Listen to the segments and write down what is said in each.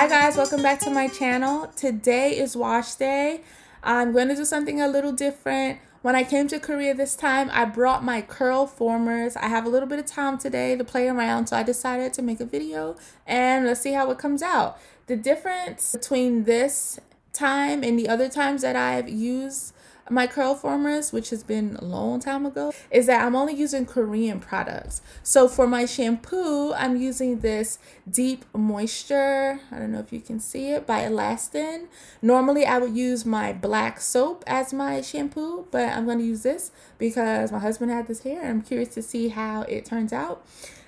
Hi guys, welcome back to my channel. Today is wash day. I'm going to do something a little different. When I came to Korea this time, I brought my curl formers. I have a little bit of time today to play around, so I decided to make a video and let's see how it comes out. The difference between this time and the other times that I've used my curl formers, which has been a long time ago, is that I'm only using Korean products. So for my shampoo, I'm using this Deep Moisture, I don't know if you can see it, by Elastin. Normally I would use my black soap as my shampoo, but I'm going to use this because my husband had this hair and I'm curious to see how it turns out.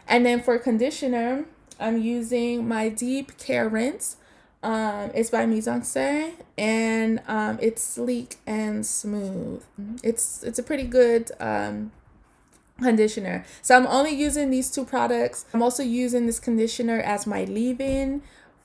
And then for conditioner, I'm using my Deep Care Rinse um, it's by Mise and um, it's sleek and smooth. It's it's a pretty good um, conditioner. So I'm only using these two products. I'm also using this conditioner as my leave-in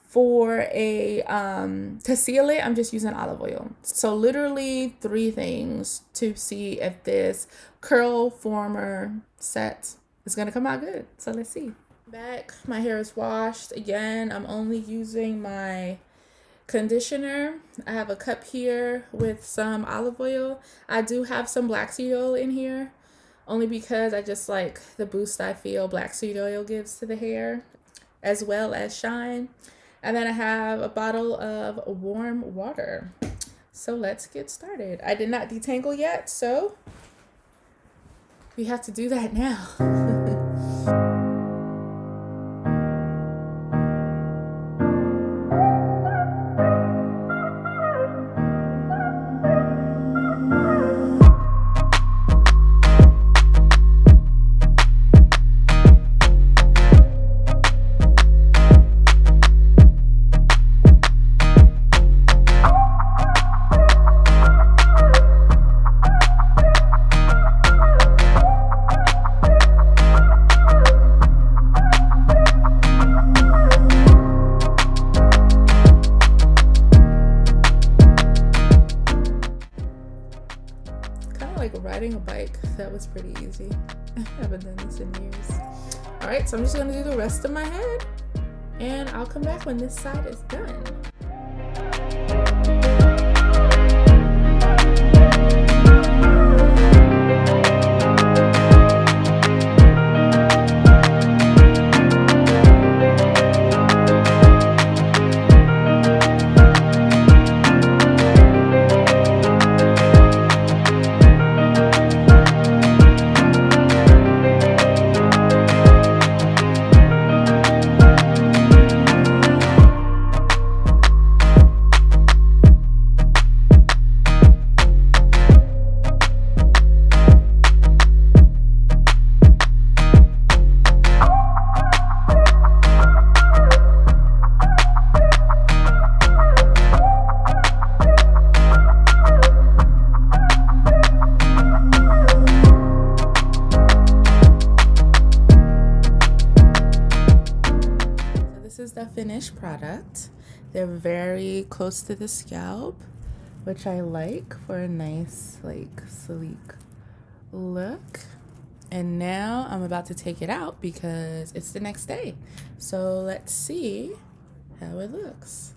for a um to seal it i'm just using olive oil so literally three things to see if this curl former set is going to come out good so let's see back. My hair is washed again. I'm only using my conditioner. I have a cup here with some olive oil. I do have some black seed oil in here only because i just like the boost i feel black seed oil gives to the hair as well as shine. And then i have a bottle of warm water. So let's get started. I did not detangle yet so we have to do that now riding a bike. That was pretty easy. I haven't done this in years. All right, so I'm just gonna do the rest of my head and I'll come back when this side is done. Finished product. They're very close to the scalp, which I like for a nice, like, sleek look. And now I'm about to take it out because it's the next day. So let's see how it looks.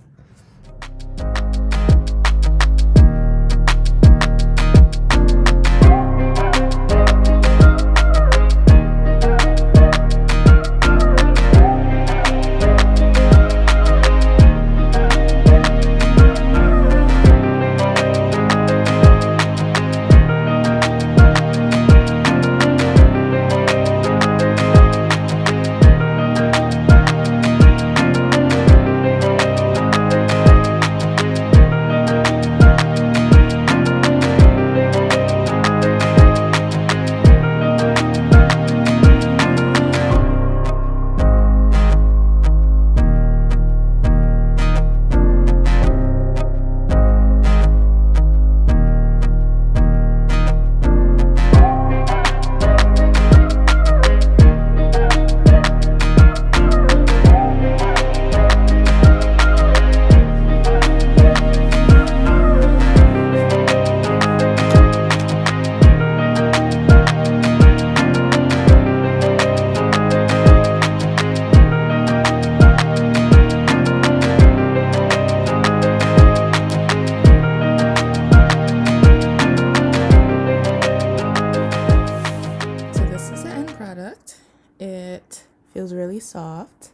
Soft.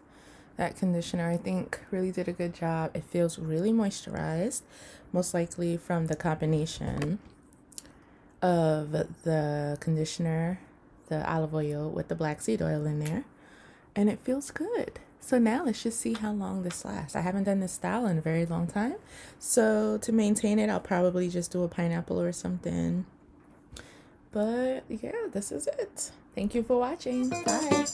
That conditioner, I think, really did a good job. It feels really moisturized, most likely from the combination of the conditioner, the olive oil with the black seed oil in there, and it feels good. So now let's just see how long this lasts. I haven't done this style in a very long time. So to maintain it, I'll probably just do a pineapple or something. But yeah, this is it. Thank you for watching. Bye.